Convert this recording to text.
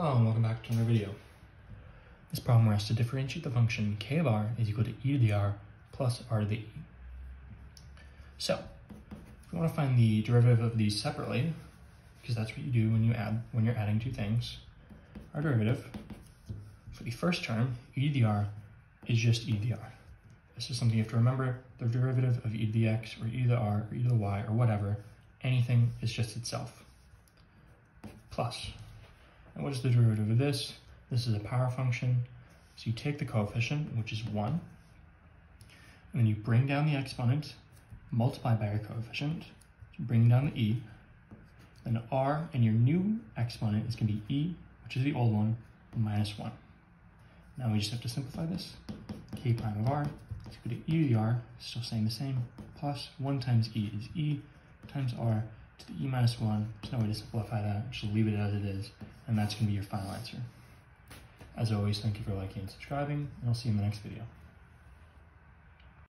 Hello and welcome back to another video. This problem we're asked to differentiate the function k of r is equal to e to the r plus r to the e. So, if we want to find the derivative of these separately, because that's what you do when you add when you're adding two things, our derivative for the first term, e to the r, is just e to the r. This is something you have to remember. The derivative of e to the x or e to the r or e to the y or whatever, anything is just itself. Plus, and what is the derivative of this? This is a power function. So you take the coefficient, which is 1, and then you bring down the exponent, multiply by your coefficient, so bring down the e, then r, and your new exponent is going to be e, which is the old one, minus 1. Now we just have to simplify this. k prime of r is equal to e to the r, still staying the same, plus 1 times e is e, times r to the e minus 1. There's no way to simplify that, just leave it as it is, and that's going to be your final answer. As always, thank you for liking and subscribing, and I'll see you in the next video.